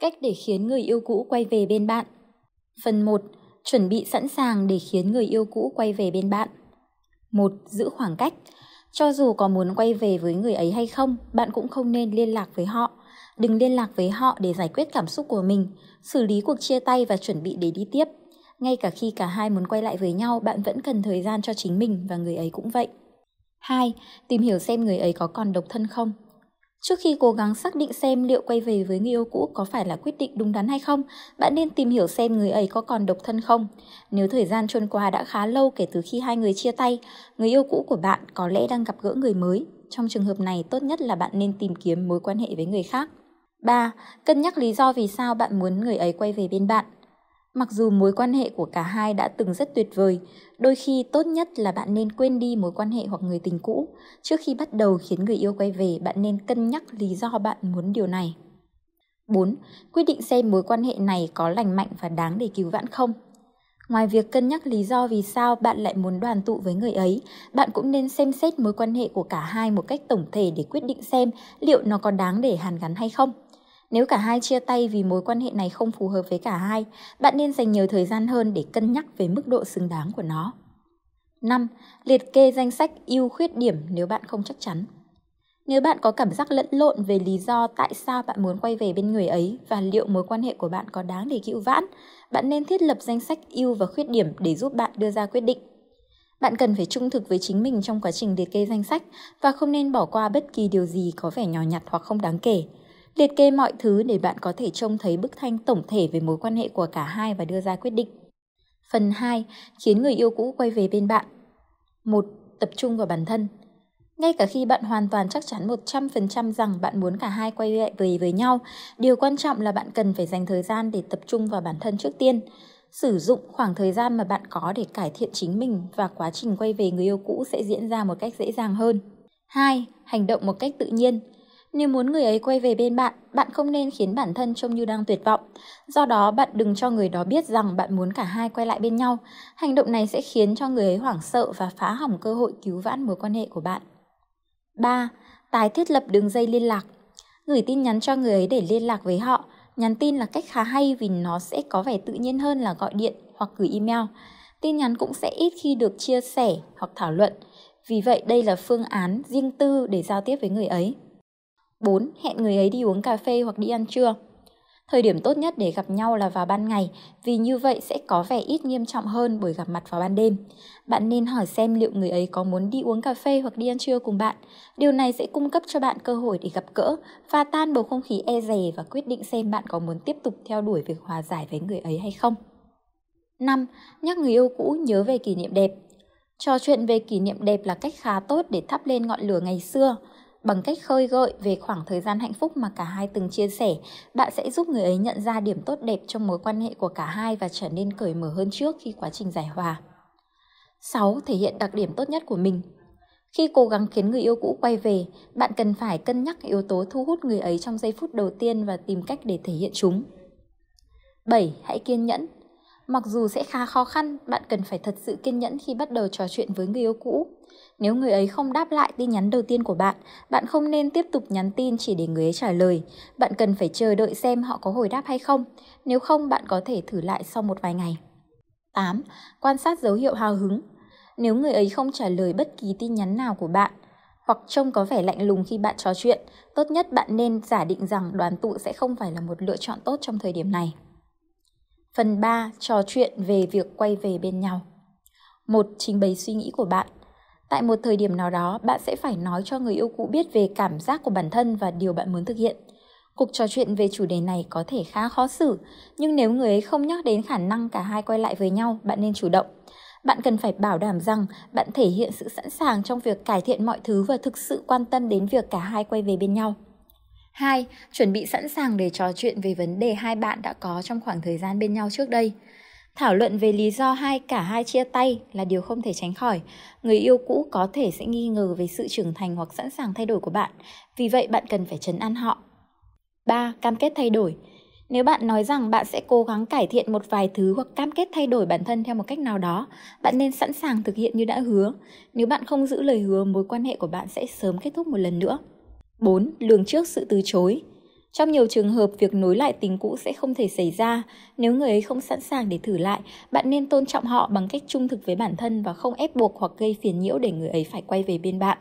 Cách để khiến người yêu cũ quay về bên bạn. Phần 1. Chuẩn bị sẵn sàng để khiến người yêu cũ quay về bên bạn. 1. Giữ khoảng cách. Cho dù có muốn quay về với người ấy hay không, bạn cũng không nên liên lạc với họ. Đừng liên lạc với họ để giải quyết cảm xúc của mình, xử lý cuộc chia tay và chuẩn bị để đi tiếp. Ngay cả khi cả hai muốn quay lại với nhau, bạn vẫn cần thời gian cho chính mình và người ấy cũng vậy. 2. Tìm hiểu xem người ấy có còn độc thân không. Trước khi cố gắng xác định xem liệu quay về với người yêu cũ có phải là quyết định đúng đắn hay không, bạn nên tìm hiểu xem người ấy có còn độc thân không. Nếu thời gian trôi qua đã khá lâu kể từ khi hai người chia tay, người yêu cũ của bạn có lẽ đang gặp gỡ người mới. Trong trường hợp này, tốt nhất là bạn nên tìm kiếm mối quan hệ với người khác. 3. Cân nhắc lý do vì sao bạn muốn người ấy quay về bên bạn. Mặc dù mối quan hệ của cả hai đã từng rất tuyệt vời, đôi khi tốt nhất là bạn nên quên đi mối quan hệ hoặc người tình cũ. Trước khi bắt đầu khiến người yêu quay về, bạn nên cân nhắc lý do bạn muốn điều này. 4. Quyết định xem mối quan hệ này có lành mạnh và đáng để cứu vãn không. Ngoài việc cân nhắc lý do vì sao bạn lại muốn đoàn tụ với người ấy, bạn cũng nên xem xét mối quan hệ của cả hai một cách tổng thể để quyết định xem liệu nó có đáng để hàn gắn hay không. Nếu cả hai chia tay vì mối quan hệ này không phù hợp với cả hai, bạn nên dành nhiều thời gian hơn để cân nhắc về mức độ xứng đáng của nó. 5. Liệt kê danh sách ưu khuyết điểm nếu bạn không chắc chắn. Nếu bạn có cảm giác lẫn lộn về lý do tại sao bạn muốn quay về bên người ấy và liệu mối quan hệ của bạn có đáng để cứu vãn, bạn nên thiết lập danh sách ưu và khuyết điểm để giúp bạn đưa ra quyết định. Bạn cần phải trung thực với chính mình trong quá trình liệt kê danh sách và không nên bỏ qua bất kỳ điều gì có vẻ nhỏ nhặt hoặc không đáng kể. Liệt kê mọi thứ để bạn có thể trông thấy bức tranh tổng thể về mối quan hệ của cả hai và đưa ra quyết định. Phần 2. Khiến người yêu cũ quay về bên bạn 1. Tập trung vào bản thân ngay cả khi bạn hoàn toàn chắc chắn 100% rằng bạn muốn cả hai quay lại về với nhau, điều quan trọng là bạn cần phải dành thời gian để tập trung vào bản thân trước tiên. Sử dụng khoảng thời gian mà bạn có để cải thiện chính mình và quá trình quay về người yêu cũ sẽ diễn ra một cách dễ dàng hơn. 2. Hành động một cách tự nhiên. Nếu muốn người ấy quay về bên bạn, bạn không nên khiến bản thân trông như đang tuyệt vọng. Do đó, bạn đừng cho người đó biết rằng bạn muốn cả hai quay lại bên nhau. Hành động này sẽ khiến cho người ấy hoảng sợ và phá hỏng cơ hội cứu vãn mối quan hệ của bạn. 3. Tái thiết lập đường dây liên lạc. Gửi tin nhắn cho người ấy để liên lạc với họ. Nhắn tin là cách khá hay vì nó sẽ có vẻ tự nhiên hơn là gọi điện hoặc gửi email. Tin nhắn cũng sẽ ít khi được chia sẻ hoặc thảo luận. Vì vậy đây là phương án riêng tư để giao tiếp với người ấy. 4. Hẹn người ấy đi uống cà phê hoặc đi ăn trưa. Thời điểm tốt nhất để gặp nhau là vào ban ngày, vì như vậy sẽ có vẻ ít nghiêm trọng hơn buổi gặp mặt vào ban đêm. Bạn nên hỏi xem liệu người ấy có muốn đi uống cà phê hoặc đi ăn trưa cùng bạn. Điều này sẽ cung cấp cho bạn cơ hội để gặp gỡ và tan bầu không khí e dè và quyết định xem bạn có muốn tiếp tục theo đuổi việc hòa giải với người ấy hay không. 5. Nhắc người yêu cũ nhớ về kỷ niệm đẹp. Trò chuyện về kỷ niệm đẹp là cách khá tốt để thắp lên ngọn lửa ngày xưa. Bằng cách khơi gợi về khoảng thời gian hạnh phúc mà cả hai từng chia sẻ, bạn sẽ giúp người ấy nhận ra điểm tốt đẹp trong mối quan hệ của cả hai và trở nên cởi mở hơn trước khi quá trình giải hòa. 6. Thể hiện đặc điểm tốt nhất của mình. Khi cố gắng khiến người yêu cũ quay về, bạn cần phải cân nhắc yếu tố thu hút người ấy trong giây phút đầu tiên và tìm cách để thể hiện chúng. 7. Hãy kiên nhẫn. Mặc dù sẽ khá khó khăn, bạn cần phải thật sự kiên nhẫn khi bắt đầu trò chuyện với người yêu cũ. Nếu người ấy không đáp lại tin nhắn đầu tiên của bạn, bạn không nên tiếp tục nhắn tin chỉ để người ấy trả lời. Bạn cần phải chờ đợi xem họ có hồi đáp hay không. Nếu không, bạn có thể thử lại sau một vài ngày. 8. Quan sát dấu hiệu hào hứng. Nếu người ấy không trả lời bất kỳ tin nhắn nào của bạn, hoặc trông có vẻ lạnh lùng khi bạn trò chuyện, tốt nhất bạn nên giả định rằng đoàn tụ sẽ không phải là một lựa chọn tốt trong thời điểm này. Phần 3. Trò chuyện về việc quay về bên nhau. một Trình bày suy nghĩ của bạn. Tại một thời điểm nào đó, bạn sẽ phải nói cho người yêu cũ biết về cảm giác của bản thân và điều bạn muốn thực hiện. Cuộc trò chuyện về chủ đề này có thể khá khó xử, nhưng nếu người ấy không nhắc đến khả năng cả hai quay lại với nhau, bạn nên chủ động. Bạn cần phải bảo đảm rằng bạn thể hiện sự sẵn sàng trong việc cải thiện mọi thứ và thực sự quan tâm đến việc cả hai quay về bên nhau. 2. Chuẩn bị sẵn sàng để trò chuyện về vấn đề hai bạn đã có trong khoảng thời gian bên nhau trước đây. Thảo luận về lý do hai cả hai chia tay là điều không thể tránh khỏi. Người yêu cũ có thể sẽ nghi ngờ về sự trưởng thành hoặc sẵn sàng thay đổi của bạn. Vì vậy bạn cần phải trấn an họ. 3. Cam kết thay đổi. Nếu bạn nói rằng bạn sẽ cố gắng cải thiện một vài thứ hoặc cam kết thay đổi bản thân theo một cách nào đó, bạn nên sẵn sàng thực hiện như đã hứa. Nếu bạn không giữ lời hứa, mối quan hệ của bạn sẽ sớm kết thúc một lần nữa. 4. Lường trước sự từ chối. Trong nhiều trường hợp, việc nối lại tình cũ sẽ không thể xảy ra. Nếu người ấy không sẵn sàng để thử lại, bạn nên tôn trọng họ bằng cách trung thực với bản thân và không ép buộc hoặc gây phiền nhiễu để người ấy phải quay về bên bạn.